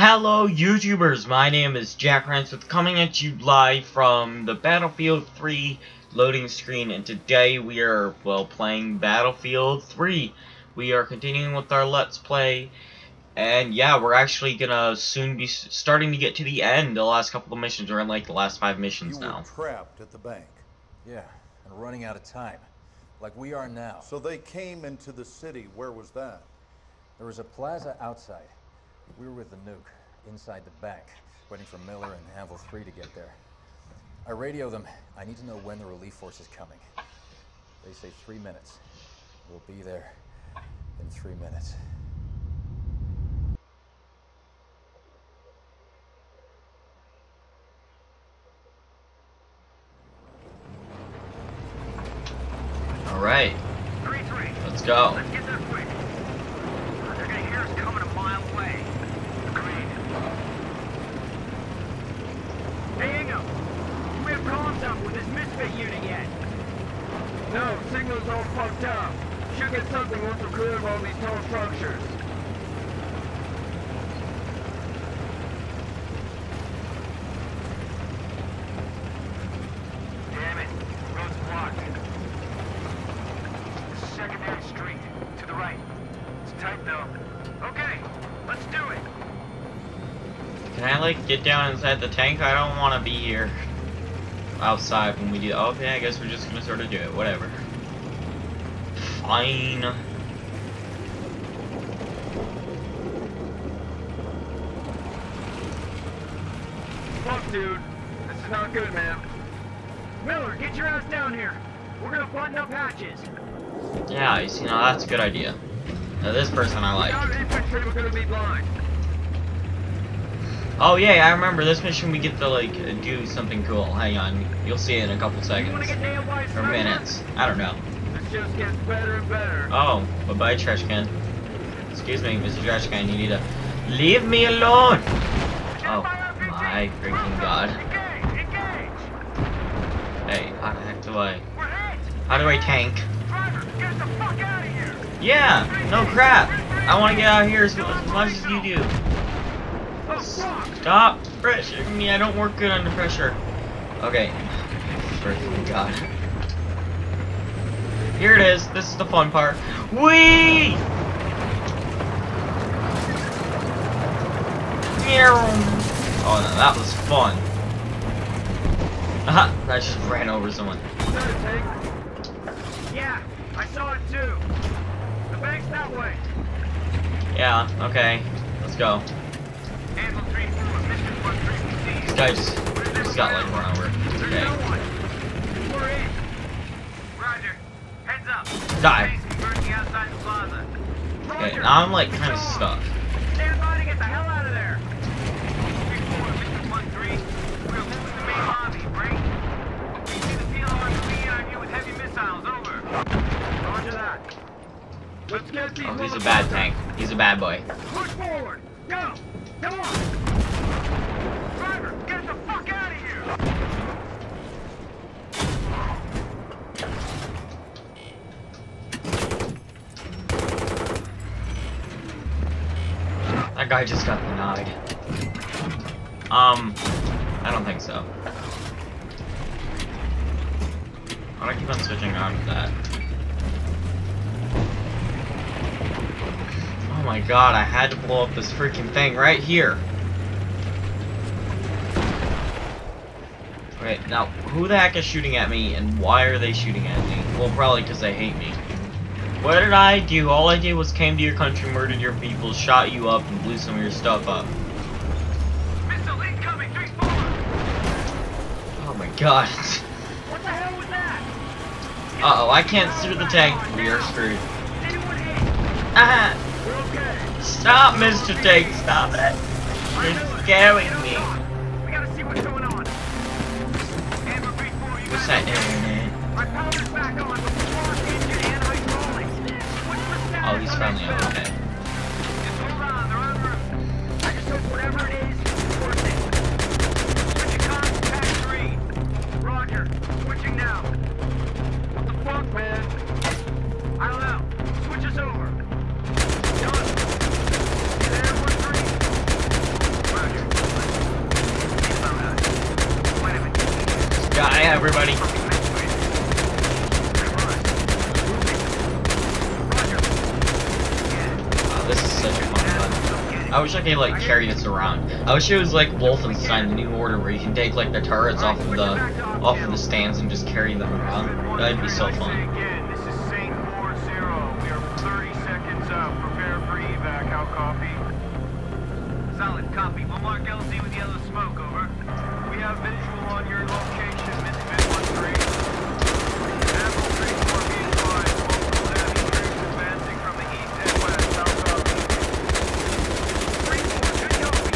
Hello YouTubers, my name is Jack Reinsmith coming at you live from the Battlefield 3 loading screen and today we are, well, playing Battlefield 3. We are continuing with our Let's Play and yeah, we're actually gonna soon be starting to get to the end. The last couple of missions are in like the last five missions you now. were trapped at the bank. Yeah, and running out of time. Like we are now. So they came into the city. Where was that? There was a plaza outside. We were with the nuke, inside the bank, waiting for Miller and Anvil 3 to get there. I radio them. I need to know when the relief force is coming. They say three minutes. We'll be there in three minutes. Three three. let's go. Let's get there quick. They're gonna hear us coming a mile away. Agreed. Hey, Ingo. We have comms up with this misfit unit yet? No, signal's all fucked up. Should get something once we're clear of all these tall structures. Damn it. Road's blocked. Secondary street, to the right. It's tight though. Okay, let's do it. Can I like get down inside the tank? I don't want to be here outside when we do. Oh, okay, I guess we're just gonna sort of do it. Whatever. Fine. Fuck, dude. This is not good, man. Miller, get your ass down here. We're gonna button up hatches. Yeah, you see, now that's a good idea. Now this person I like. Our infantry are gonna be blind. Oh yeah, I remember this mission. We get to like do something cool. Hang on, you'll see it in a couple seconds get nailed by a or minutes. I don't know. This just gets better better. Oh, bye bye, trash can. Excuse me, Mr. Trash Can. You need to leave me alone. Oh my freaking god. Hey, how the heck do I? How do I tank? Driver, get the fuck out of here! Yeah, no crap. I want to get out of here as, as much as you do. Stop pressuring me. I don't work good under pressure. Okay. Freaking god. Here it is. This is the fun part. Whee! Oh no, that was fun. Aha! I just ran over someone. Is that a tank? Yeah, I saw it too. The bank's that way. Yeah, okay. Let's go. Anvil 3 4, Misfit 1 3 This guy just, just got like. There's Okay. Die. Okay, now I'm like kind of stuck. Stand by to get the hell out of there. 3 4, Misfit 1 3. We're losing the main lobby. Break. We see the PLR in on you with heavy missiles. Over. Roger that. Let's get these Oh, he's a bad tank. He's a bad boy. Push forward! Go! Come on! Driver, get the fuck out of here! That guy just got denied. Um, I don't think so. Why do I keep on switching on to that? Oh my god, I had to blow up this freaking thing right here. Wait, now, who the heck is shooting at me, and why are they shooting at me? Well, probably because they hate me. What did I do? All I did was came to your country, murdered your people, shot you up, and blew some of your stuff up. Missile incoming, 3 4! Oh my god. What the hell was that? Uh oh, I can't steer the tank. We are screwed. Ah! Okay. Stop, Mr. Tank, stop it. You're scaring me. We gotta see what's going on. Anvil 3 4, you What's that? it? My Oh, he's friendly. okay. Such a fun gun. I wish I could like carry this around. I wish it was like Wolfenstein: The New Order, where you can take like the turrets off of the off of the stands and just carry them around. That'd be so fun. Again, this is Saint 40. We are 30 seconds out. Prepare for evac. How copy? Solid copy. We'll mark LZ with yellow smoke. Over. We have visual on your location. Misfit 1-3. Anvil 3-4 be advised. Multiple heavy troops advancing from the east and west. How copy? 3-4, good copy.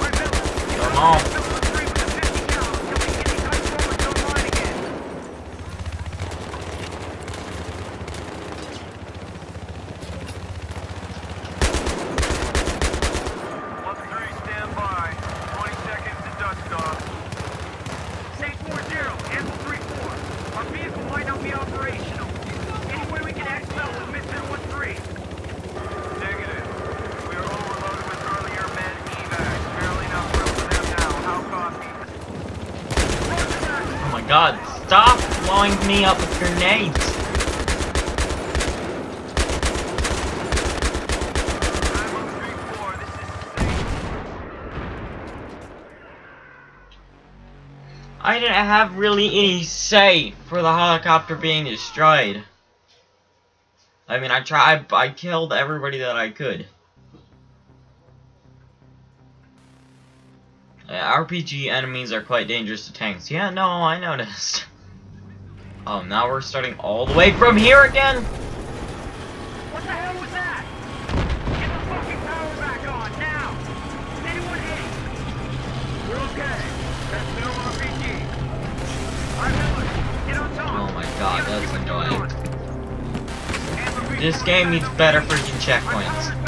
Right, Miller. Come on. Miller, 3 with a 50 cal. Until we get these high forwards online again. One three, stand by. Twenty seconds to dust off. Saint four zero, Anvil three four. Our vehicle might not be operational. Any way we can exfil with Misfit one three? Negative. We are overloaded with earlier men evac. Barely enough room for them now. How copy? Roger that. Oh my god, stop blowing me up with grenades! I didn't have really any say for the helicopter being destroyed. I mean, I tried, I killed everybody that I could. Uh, RPG enemies are quite dangerous to tanks. Yeah, no, I noticed. Oh, now we're starting all the way from here again? What the hell was that? Get the fucking power back on, now! Is anyone hit? We're okay. That's no RPG. Alright, Miller, get on top. Oh my god, that's annoying. going. And the This game needs better freaking checkpoints.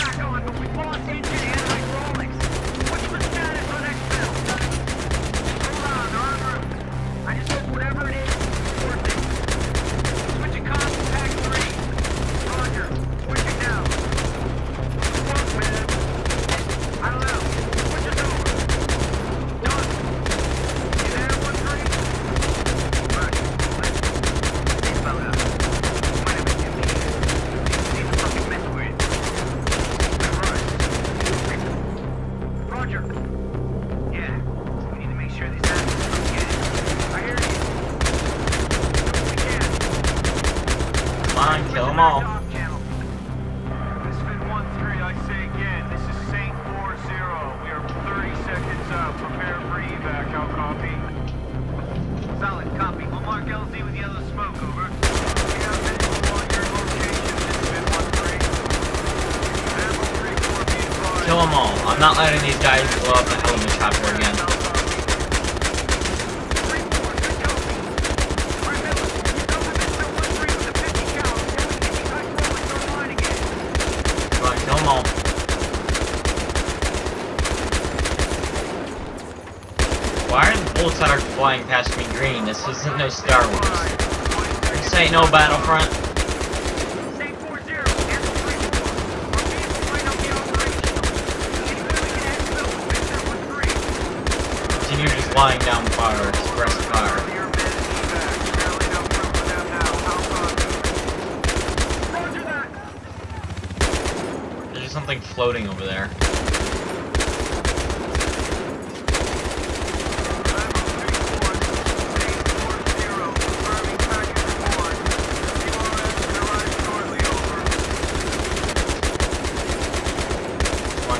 I'm not letting these guys blow up the helicopter again. How copy? 3-4, good copy. Right, Miller, cover Misfit 1-3 with a 50 cal until we get these hydraulics online again. On, kill. Why are the bullets that flying past me green? This isn't no Star Wars. This ain't no Battlefront. Saint 4-0, Anvil 3-4. Our vehicle might not be operational. Any way we can exfil with Misfit 1-3? Continue just flying down fire, express fire. Earlier men evac. Barely enough room How copy? Roger that. There's something floating over there.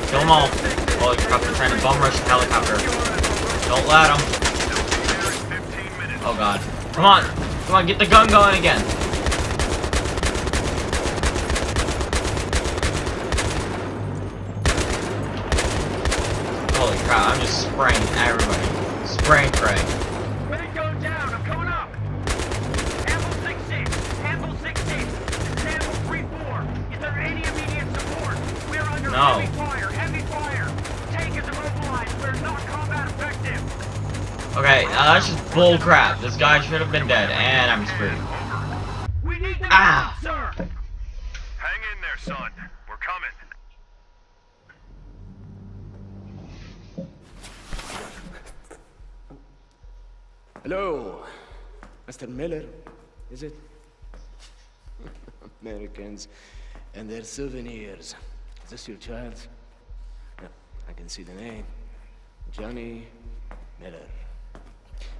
Kill them all. Oh, you're trying to bum rush the helicopter. Don't let him. Oh god. Come on. Come on, get the gun going again. Holy crap, I'm just spraying everybody. Spray and effective. That's just bull crap. This guy should have been dead, and I'm screwed. We need the Ah. sir. Hang in there, son. We're coming. Hello, Mr. Miller, is it? Americans and their souvenirs. Is this your child? Yeah, I can see the name. Johnny Miller.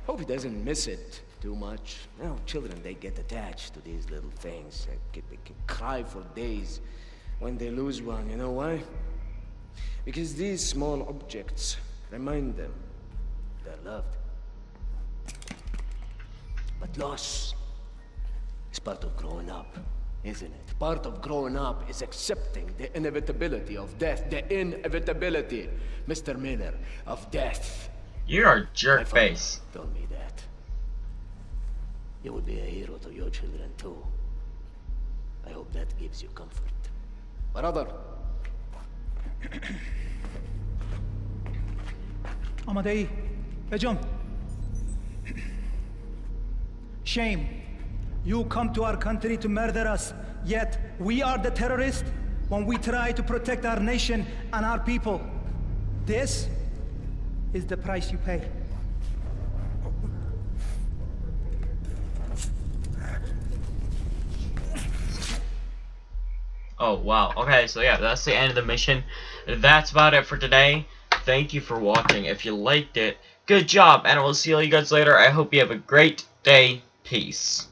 Hope he doesn't miss it too much. You children, they get attached to these little things. They can, they can cry for days when they lose one. You know why? Because these small objects remind them they're loved. But loss is part of growing up, isn't it? Part of growing up is accepting the inevitability of death. The inevitability, Mr. Miller, of death. You're a jerk face. Told me that. You would be a hero to your children too. I hope that gives you comfort. Brother. Amadei, Ejun. Shame. You come to our country to murder us, yet we are the terrorists when we try to protect our nation and our people. This is the price you pay. Oh, wow. Okay, so yeah, that's the end of the mission. That's about it for today. Thank you for watching. If you liked it, good job, and I will see all you guys later. I hope you have a great day. Peace.